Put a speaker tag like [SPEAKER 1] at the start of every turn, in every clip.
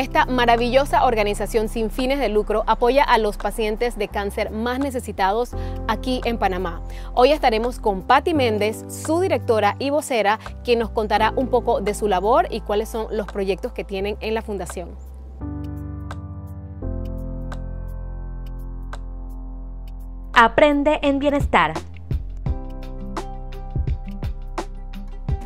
[SPEAKER 1] Esta maravillosa organización sin fines de lucro apoya a los pacientes de cáncer más necesitados aquí en Panamá. Hoy estaremos con Patti Méndez, su directora y vocera, quien nos contará un poco de su labor y cuáles son los proyectos que tienen en la fundación.
[SPEAKER 2] Aprende en bienestar.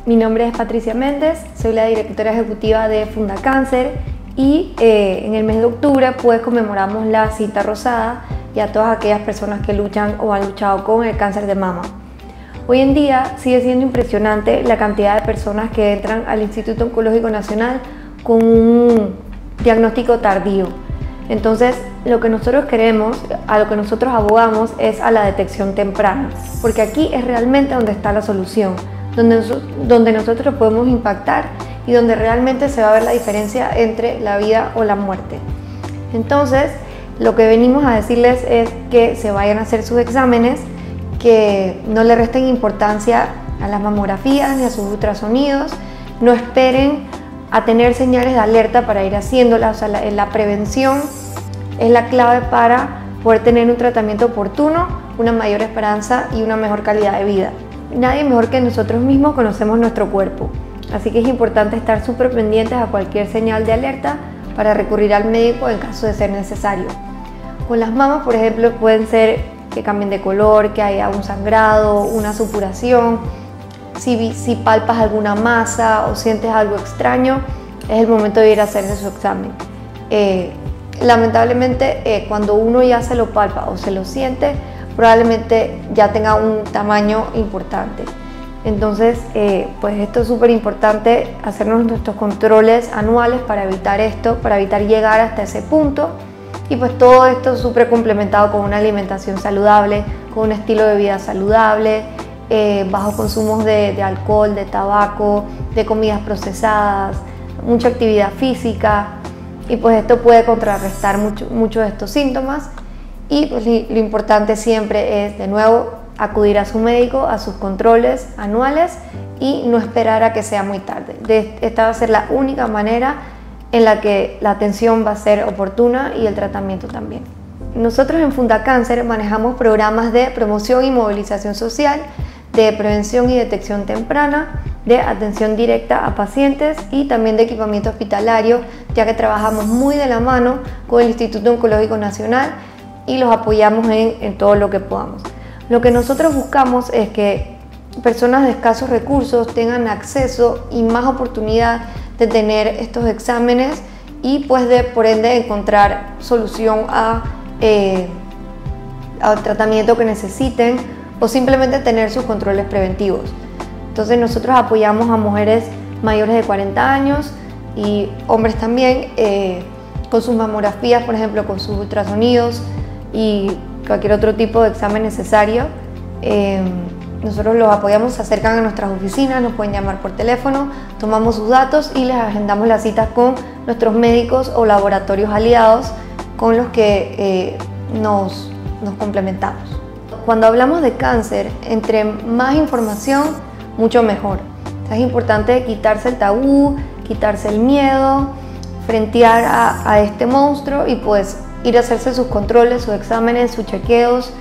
[SPEAKER 3] Mi nombre es Patricia Méndez, soy la directora ejecutiva de Funda Cáncer y eh, en el mes de octubre pues conmemoramos la cita rosada y a todas aquellas personas que luchan o han luchado con el cáncer de mama. Hoy en día sigue siendo impresionante la cantidad de personas que entran al Instituto Oncológico Nacional con un diagnóstico tardío. Entonces, lo que nosotros queremos, a lo que nosotros abogamos es a la detección temprana, porque aquí es realmente donde está la solución, donde, donde nosotros podemos impactar y donde realmente se va a ver la diferencia entre la vida o la muerte. Entonces, lo que venimos a decirles es que se vayan a hacer sus exámenes, que no le resten importancia a las mamografías ni a sus ultrasonidos, no esperen a tener señales de alerta para ir haciéndolas, o sea, la, la prevención es la clave para poder tener un tratamiento oportuno, una mayor esperanza y una mejor calidad de vida. Nadie mejor que nosotros mismos conocemos nuestro cuerpo. Así que es importante estar súper pendientes a cualquier señal de alerta para recurrir al médico en caso de ser necesario. Con las mamas, por ejemplo, pueden ser que cambien de color, que haya un sangrado, una supuración. Si, palpas alguna masa o sientes algo extraño, es el momento de ir a hacerse su examen. Eh, lamentablemente, eh, cuando uno ya se lo palpa o se lo siente, probablemente ya tenga un tamaño importante. Entonces, eh, pues esto es súper importante, hacernos nuestros controles anuales para evitar esto, para evitar llegar hasta ese punto. Y pues todo esto súper complementado con una alimentación saludable, con un estilo de vida saludable, eh, bajo consumos de, alcohol, de tabaco, de comidas procesadas, mucha actividad física. Y pues esto puede contrarrestar muchos mucho de estos síntomas. Y pues lo importante siempre es, de nuevo, acudir a su médico, a sus controles anuales y no esperar a que sea muy tarde. esta va a ser la única manera en la que la atención va a ser oportuna y el tratamiento también. Nosotros en Funda Cáncer manejamos programas de promoción y movilización social, de prevención y detección temprana, de atención directa a pacientes y también de equipamiento hospitalario, ya que trabajamos muy de la mano con el Instituto Oncológico Nacional y los apoyamos en todo lo que podamos. Lo que nosotros buscamos es que personas de escasos recursos tengan acceso y más oportunidad de tener estos exámenes y pues de por ende encontrar solución a, eh, al tratamiento que necesiten o simplemente tener sus controles preventivos. Entonces nosotros apoyamos a mujeres mayores de 40 años y hombres también eh, con sus mamografías, por ejemplo, con sus ultrasonidos y cualquier otro tipo de examen necesario. Eh, nosotros los apoyamos, se acercan a nuestras oficinas, nos pueden llamar por teléfono, tomamos sus datos y les agendamos las citas con nuestros médicos o laboratorios aliados con los que eh, nos, complementamos. Cuando hablamos de cáncer, entre más información, mucho mejor. Es importante quitarse el tabú, quitarse el miedo, frentear a este monstruo y pues ir a hacerse sus controles, sus exámenes, sus chequeos.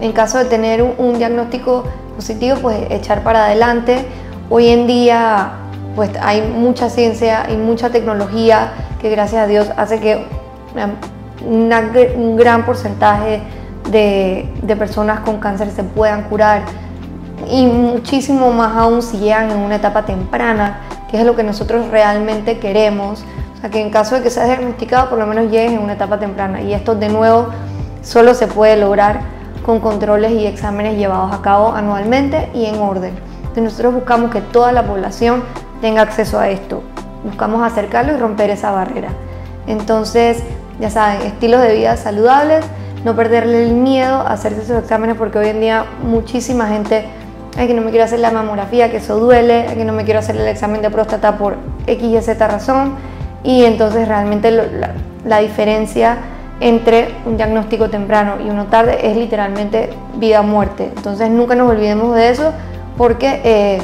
[SPEAKER 3] En caso de tener un, diagnóstico positivo, pues echar para adelante. Hoy en día pues hay mucha ciencia y mucha tecnología que gracias a Dios hace que un gran porcentaje de, de, personas con cáncer se puedan curar y muchísimo más aún si llegan en una etapa temprana, es lo que nosotros realmente queremos que en caso de que seas diagnosticado por lo menos llegues en una etapa temprana y esto de nuevo solo se puede lograr con controles y exámenes llevados a cabo anualmente y en orden. Entonces nosotros buscamos que toda la población tenga acceso a esto, buscamos acercarlo y romper esa barrera. Entonces, ya saben, estilos de vida saludables, no perderle el miedo a hacerse esos exámenes porque hoy en día muchísima gente, ay que no me quiero hacer la mamografía, que eso duele, ay que no me quiero hacer el examen de próstata por X y Z razón, y entonces realmente la, diferencia entre un diagnóstico temprano y uno tarde es literalmente vida o muerte. Entonces nunca nos olvidemos de eso porque eh,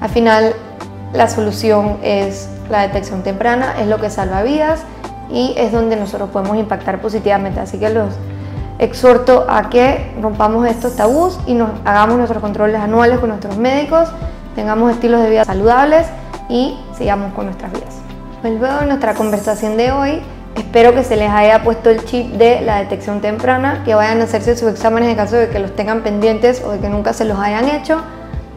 [SPEAKER 3] al final la solución es la detección temprana, es lo que salva vidas y es donde nosotros podemos impactar positivamente. Así que los exhorto a que rompamos estos tabús y nos hagamos nuestros controles anuales con nuestros médicos, tengamos estilos de vida saludables y sigamos con nuestras vidas. Pues luego de nuestra conversación de hoy, espero que se les haya puesto el chip de la detección temprana, que vayan a hacerse sus exámenes en caso de que los tengan pendientes o de que nunca se los hayan hecho.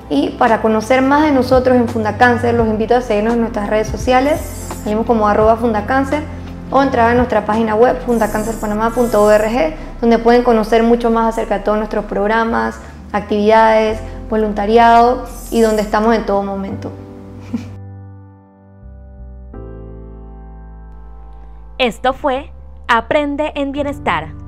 [SPEAKER 3] Y para conocer más de nosotros en Fundacáncer, los invito a seguirnos en nuestras redes sociales, salimos como arroba Fundacáncer o entrar a nuestra página web fundacancerpanamá.org, donde pueden conocer mucho más acerca de todos nuestros programas, actividades, voluntariado y donde estamos en todo momento.
[SPEAKER 2] Esto fue Aprende en Bienestar